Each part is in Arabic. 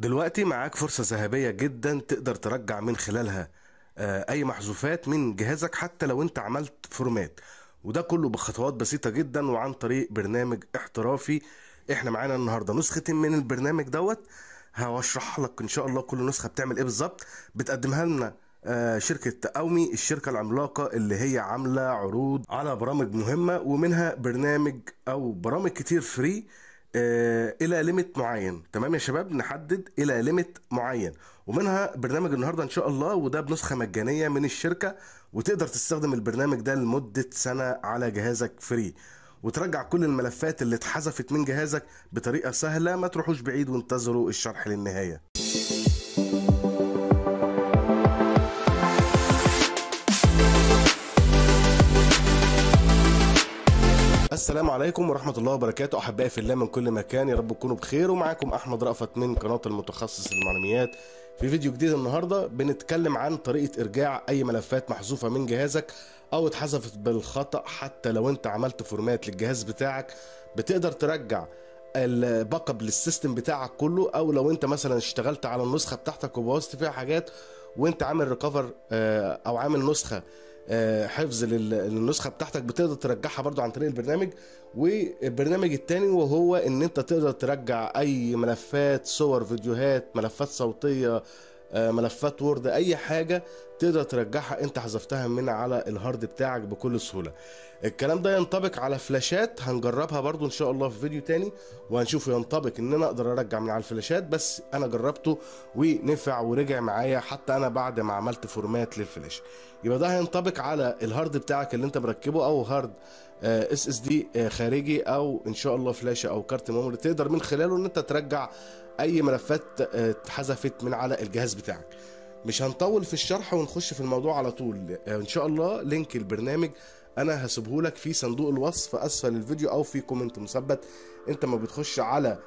دلوقتي معاك فرصة ذهبية جدا تقدر ترجع من خلالها آه، أي محذوفات من جهازك حتى لو أنت عملت فورمات وده كله بخطوات بسيطة جدا وعن طريق برنامج احترافي. إحنا معانا النهاردة نسختين من البرنامج دوت. هشرح لك إن شاء الله كل نسخة بتعمل إيه بالظبط. بتقدمها لنا آه، شركة أومي الشركة العملاقة اللي هي عاملة عروض على برامج مهمة ومنها برنامج أو برامج كتير free إلى limit معين. تمام يا شباب؟ نحدد إلى limit معين. ومنها برنامج النهارده إن شاء الله وده بنسخة مجانية من الشركة وتقدر تستخدم البرنامج ده لمدة سنة على جهازك free. وترجع كل الملفات اللي اتحذفت من جهازك بطريقة سهلة ما تروحوش بعيد وانتظروا الشرح للنهاية. السلام عليكم ورحمة الله وبركاته. أحبائي في الله من كل مكان يا رب تكونوا بخير. ومعاكم أحمد رأفت من قناة المتخصص للمعلومات في فيديو جديد النهاردة بنتكلم عن طريقة إرجاع أي ملفات محذوفة من جهازك أو اتحذفت بالخطأ. حتى لو أنت عملت format للجهاز بتاعك بتقدر ترجع ال backup لل system بتاعك كله. أو لو أنت مثلا اشتغلت على النسخة بتاعتك وبوظت فيها حاجات وأنت عامل recover أو عامل نسخة آه، حفظ لل- للنسخة بتاعتك بتقدر ترجعها برضو عن طريق البرنامج. والبرنامج التاني وهو إن أنت تقدر ترجع أي ملفات صور فيديوهات ملفات صوتية آه، ملفات Word أي حاجة تقدر ترجعها انت حذفتها من على الهارد بتاعك بكل سهولة. الكلام ده ينطبق على فلاشات هنجربها برضو ان شاء الله في فيديو تاني وهنشوف ينطبق ان أنا أقدر ارجع من على الفلاشات بس أنا جربته ونفع ورجع معايا حتى أنا بعد ما عملت format للفلاش. يبقى ده هينطبق على الهارد بتاعك اللي انت مركبه أو هارد SSD خارجي أو ان شاء الله فلاشة أو كارت memory تقدر من خلاله ان انت ترجع اي ملفات آه، اتحذفت من على الجهاز بتاعك. مش هنطول في الشرح ونخش في الموضوع على طول. إن شاء الله link البرنامج أنا هسيبه لك في صندوق الوصف أسفل الفيديو أو في comment مثبت. أنت ما بتخش على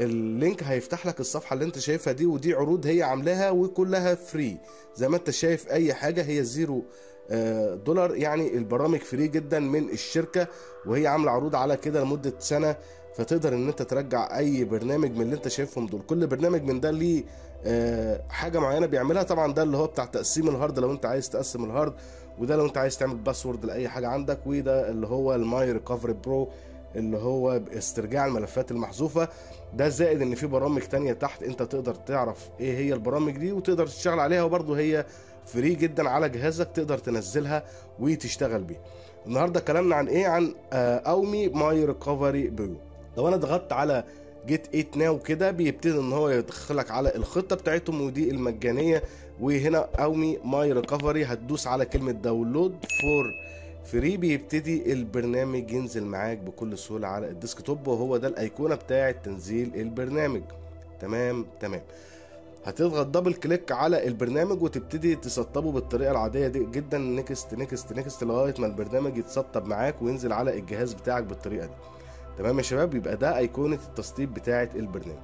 ال link هيفتح لك الصفحة اللي انت شايفها دي ودي عروض هي عاملاها وكلها free زي ما انت شايف أي حاجة هي zero آه، دولار. يعني البرامج free جدا من الشركة وهي عاملة عروض على كده لمدة سنة. فتقدر إن انت ترجع أي برنامج من اللي انت شايفهم دول. كل برنامج من ده ليه آه، حاجة معينة بيعملها. طبعا ده اللي هو بتاع تقسيم الهارد. لو انت عايز تقسم الهارد وده لو انت عايز تعمل password لأي حاجة عندك وده اللي هو ال My Recovery Pro اللي هو استرجاع الملفات المحذوفة ده زائد إن في برامج تانية تحت أنت تقدر تعرف إيه هي البرامج دي وتقدر تشتغل عليها وبرضه هي free جدا على جهازك تقدر تنزلها وتشتغل بيها النهارده كلامنا عن إيه؟ عن أومي My Recovery Pro. لو أنا ضغطت على get it now كده بيبتدي إن هو يدخلك على الخطة بتاعتهم ودي المجانية وهنا أومي My Recovery هتدوس على كلمة download for free بيبتدي البرنامج ينزل معاك بكل سهولة على ال desktop وهو ده الأيقونة بتاعة تنزيل البرنامج. تمام تمام. هتضغط double click على البرنامج وتبتدي تسطبه بالطريقة العادية دي جدا next next next لغاية ما البرنامج يتسطب معاك وينزل على الجهاز بتاعك بالطريقة دي. تمام يا شباب؟ يبقى ده أيقونة التسطيب بتاعة البرنامج.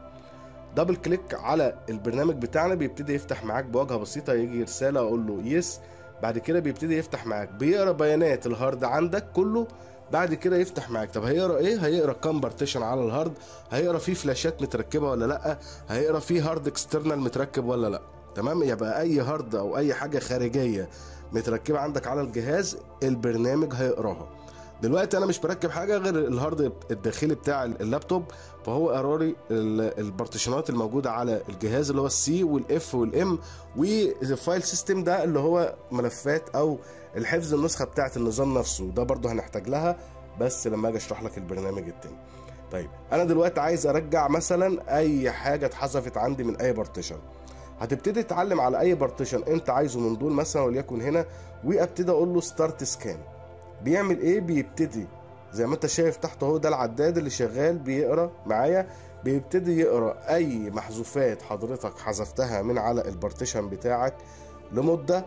double click على البرنامج بتاعنا بيبتدي يفتح معاك بواجهه بسيطة يجي رسالة أقول له yes بعد كده بيبتدي يفتح معاك بيقرا بيانات الهارد عندك كله بعد كده يفتح معاك. طب هيقرا إيه؟ هيقرا كام partition على الهارد هيقرا فيه فلاشات متركبة ولا لأ؟ هيقرا فيه هارد external متركب ولا لأ؟ تمام؟ يبقى أي هارد أو أي حاجة خارجية متركبة عندك على الجهاز البرنامج هيقراها. دلوقتي أنا مش بركب حاجة غير الهارد الداخلي بتاع اللابتوب فهو قراري ال- ال partitionات الموجوده على الجهاز اللي هو ال C وال F وال M وال file system ده اللي هو ملفات أو الحفظ النسخة بتاعه النظام نفسه ده برضو هنحتاج لها بس لما أجي أشرح لك البرنامج التاني. طيب أنا دلوقتي عايز أرجع مثلا أي حاجة اتحذفت عندي من أي partition هتبتدي تتعلم على أي partition أنت عايزه من دول مثلا وليكن هنا وأبتدي أقول له start scan بيعمل إيه؟ بيبتدي. زي ما أنت شايف تحت أهو ده العداد اللي شغال بيقرأ معايا. بيبتدي يقرأ أي محذوفات حضرتك حذفتها من على ال partition بتاعك لمدة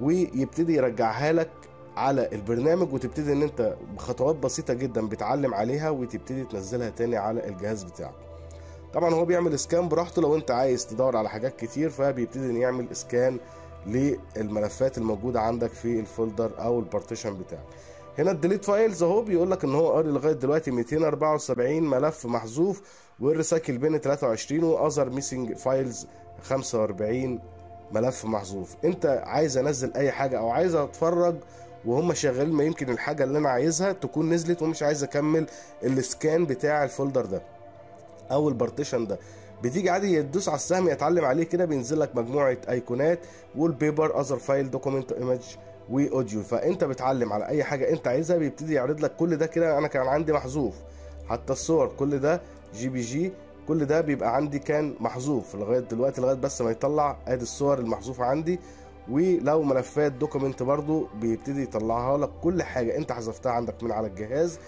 ويبتدي يرجعها لك على البرنامج وتبتدي إن أنت بخطوات بسيطة جدا بتعلم عليها وتبتدي تنزلها تاني على الجهاز بتاعك. طبعا هو بيعمل scan براحته لو أنت عايز تدور على حاجات كتير فبيبتدي إن يعمل scan للملفات الموجودة عندك في ال folder أو ال partition بتاعك. هنا ال deleted files أهو بيقول لك إن هو قاري لغاية دلوقتي 274 ملف محذوف وال recycle bin 23 و other missing files 45 ملف محذوف. أنت عايز أنزل أي حاجة أو عايز أتفرج وهم شغالين ما يمكن الحاجة اللي أنا عايزها تكون نزلت ومش عايز أكمل ال scan بتاع ال folder ده أو ال partition ده. بتيجي عادي تدوس على السهم يتعلم عليه كده بينزل لك مجموعة ايقونات wallpaper other file document image و audio فانت بتعلم على اي حاجة انت عايزها بيبتدي يعرض لك كل ده كده. أنا كان عندي محذوف. حتى الصور كل ده JPG كل ده بيبقى عندي كان محذوف لغاية دلوقتي لغاية بس ما يطلع آدي الصور المحذوفة عندي. ولو ملفات document برضو بيبتدي يطلعها لك. كل حاجة انت حذفتها عندك من على الجهاز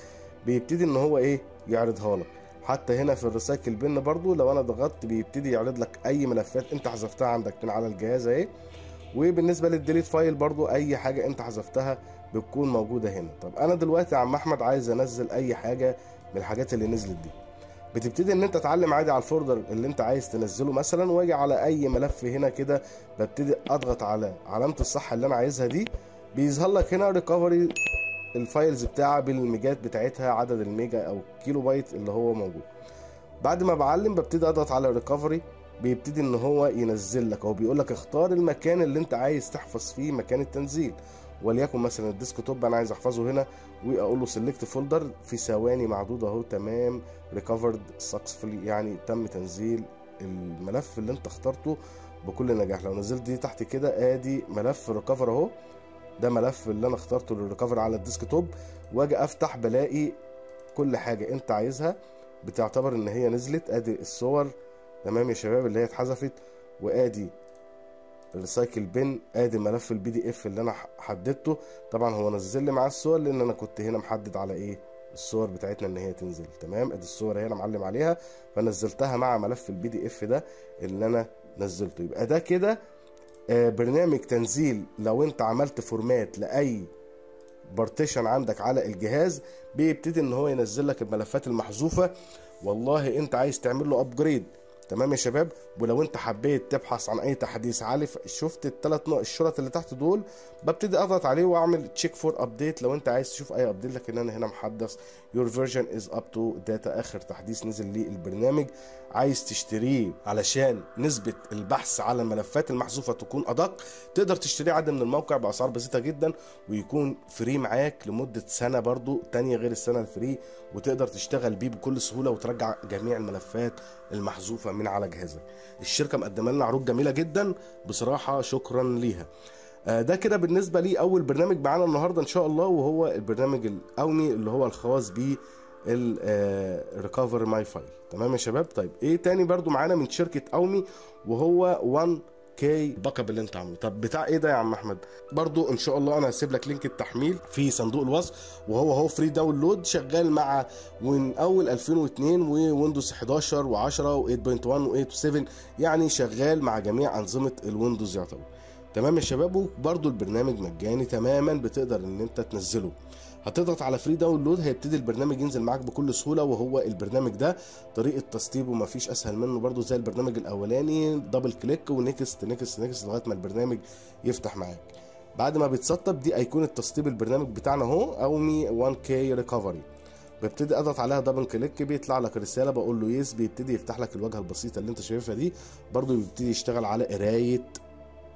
بيبتدي ان هو إيه يعرضها لك. حتى هنا في ال recycle bin برضو لو أنا ضغطت بيبتدي يعرض لك أي ملفات أنت حذفتها عندك من على الجهاز أهي. وبالنسبة لل delete file برضو أي حاجة أنت حذفتها بتكون موجودة هنا. طب أنا دلوقتي يا عم أحمد عايز أنزل أي حاجة من الحاجات اللي نزلت دي. بتبتدي إن أنت تعلم عادي على ال folder اللي أنت عايز تنزله مثلا وأجي على أي ملف هنا كده ببتدي أضغط على علامة الصح اللي أنا عايزها دي. بيظهر لك هنا recovery ال files بتاعها بالميجات بتاعتها عدد الميجا أو كيلو بايت اللي هو موجود. بعد ما بعلم ببتدي أضغط على recovery بيبتدي إن هو ينزل لك أو بيقول لك اختار المكان اللي أنت عايز تحفظ فيه مكان التنزيل. وليكن مثلا ال desktop أنا عايز أحفظه هنا واقول له select folder في ثواني معدودة أهو تمام. recovered successfully يعني تم تنزيل الملف اللي أنت اخترته بكل نجاح. لو نزلت دي تحت كده آدي ملف recover أهو. ده ملف اللي أنا اخترته لل recover على ال desktop وأجي أفتح بلاقي كل حاجة أنت عايزها بتعتبر إن هي نزلت أدي الصور. تمام يا شباب؟ اللي هي اتحذفت وأدي ال recycle bin أدي ملف ال PDF اللي أنا حددته. طبعا هو نزل لي معاه الصور لأن أنا كنت هنا محدد على إيه؟ الصور بتاعتنا إن هي تنزل. تمام؟ أدي الصور هي أنا معلم عليها. فنزلتها مع ملف ال PDF ده اللي أنا نزلته. يبقى ده كده برنامج تنزيل لو انت عملت format لأي partition عندك على الجهاز بيبتدي إن هو ينزل لك الملفات المحذوفة. والله انت عايز تعمل له upgrade تمام يا شباب؟ ولو انت حبيت تبحث عن أي تحديث عارف شفت الثلاث الشرط اللي تحت دول ببتدي أضغط عليه وأعمل check for update لو انت عايز تشوف أي update لكن أنا هنا محدث. your version is up to date آخر تحديث نزل للبرنامج عايز تشتريه علشان نسبة البحث على الملفات المحذوفة تكون أدق. تقدر تشتريه عادي من الموقع بأسعار بسيطة جدا ويكون free معاك لمدة سنة برضو تانية غير السنة ال free وتقدر تشتغل بيه بكل سهولة وترجع جميع الملفات المحذوفة من على جهازك. الشركة مقدمة لنا عروض جميلة جدا. بصراحة شكرا ليها. ده كده بالنسبة لي أول برنامج معانا النهارده إن شاء الله وهو البرنامج ال AOMEI اللي هو الخاص بيه ال recover my file تمام يا شباب؟ طيب إيه تاني برضو معانا من شركة AOMEI؟ وهو 1 key backup اللي أنت عامله. طب بتاع إيه ده يا عم أحمد؟ برضو إن شاء الله أنا هسيب لك link التحميل في صندوق الوصف وهو هو free download شغال مع من أول 2002 و Windows 11 و10 و8.1 و8.7 يعني شغال مع جميع أنظمة ال Windows يعتبر. تمام يا شباب؟ وبرضو البرنامج مجاني تماما بتقدر إن أنت تنزله. هتضغط على free download هيبتدي البرنامج ينزل معاك بكل سهولة وهو البرنامج ده طريقة تسطيبه مفيش أسهل منه. برضو زي البرنامج الأولاني double click و next next next لغاية ما البرنامج يفتح معاك. بعد ما بيتسطب دي أيقونة تسطيب البرنامج بتاعنا أهو AOMEI 1 key recovery ببتدي أضغط عليها double click بيطلع لك رسالة بقول له yes بيبتدي يفتح لك الواجهة البسيطة اللي أنت شايفها دي. برضو بيبتدي يشتغل على قراية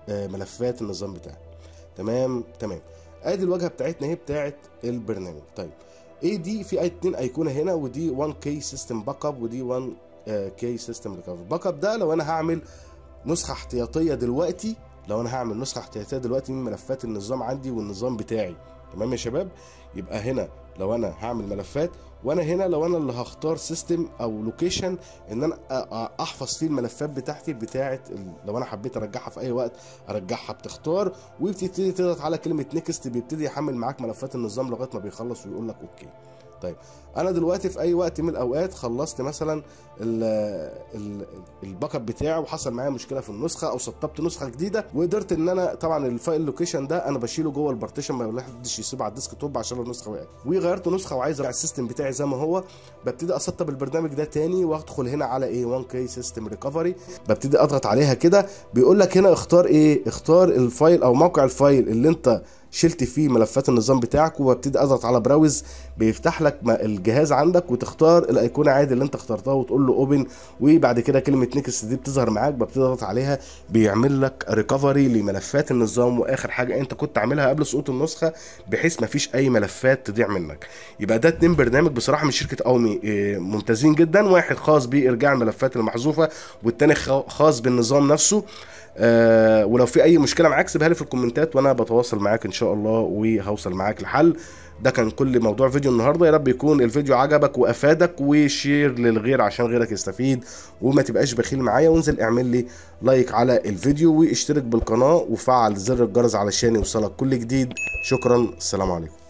ملفات النظام بتاعك تمام؟ تمام. ادي الواجهة بتاعتنا اهي بتاعت البرنامج. طيب إيه دي؟ في اتنين ايقونة هنا ودي 1 key system backup ودي 1 key system recovery backup ده لو أنا هعمل نسخة احتياطية دلوقتي لو أنا هعمل نسخة احتياطية دلوقتي من ملفات النظام عندي والنظام بتاعي. تمام يا شباب؟ يبقى هنا لو أنا هعمل ملفات وأنا هنا لو أنا اللي هختار system أو location ان أنا احفظ فيه الملفات بتاعتي بتاعه لو أنا حبيت ارجعها في اي وقت ارجعها بتختار وبتبتدي تضغط على كلمة next بيبتدي يحمل معاك ملفات النظام لغاية ما بيخلص ويقول لك okay طيب أنا دلوقتي في أي وقت من الأوقات خلصت مثلا ال backup بتاعي وحصل معايا مشكلة في النسخة أو سطبت نسخة جديدة وقدرت إن أنا طبعا ال file location ده أنا بشيله جوه ال partition ما حدش يسيبه على ال desktop عشان النسخة وقعت. وغيرت نسخة وعايز ارجع ال system بتاعي زي ما هو ببتدي أسطب البرنامج ده تاني وأدخل هنا على إيه 1 key system recovery ببتدي أضغط عليها كده بيقول لك هنا اختار إيه اختار ال file أو موقع الفايل اللي أنت شلت فيه ملفات النظام بتاعك وببتدي اضغط على browse بيفتح لك الجهاز عندك وتختار الايقونة عادي اللي انت اخترتها وتقول له open وبعد كده كلمة next دي بتظهر معاك ببتدي اضغط عليها بيعمل لك recovery لملفات النظام. وآخر حاجة انت كنت عاملها قبل سقوط النسخة بحيث ما فيش أي ملفات تضيع منك. يبقى ده اتنين برنامج بصراحة من شركة AOMEI إيه، ممتازين جدا. واحد خاص بارجاع الملفات المحذوفة والتاني خا- خاص بالنظام نفسه. آه ولو في أي مشكلة معاك سيبها لي في الكومنتات وأنا بتواصل معاك إن شاء الله وهوصل معاك لحل. ده كان كل موضوع فيديو النهارده. يا رب يكون الفيديو عجبك وأفادك و share للغير عشان غيرك يستفيد وما تبقاش بخيل معايا. وانزل اعمل لي لايك على الفيديو واشترك بالقناة وفعل زر الجرس علشان يوصلك كل جديد. شكرا. السلام عليكم.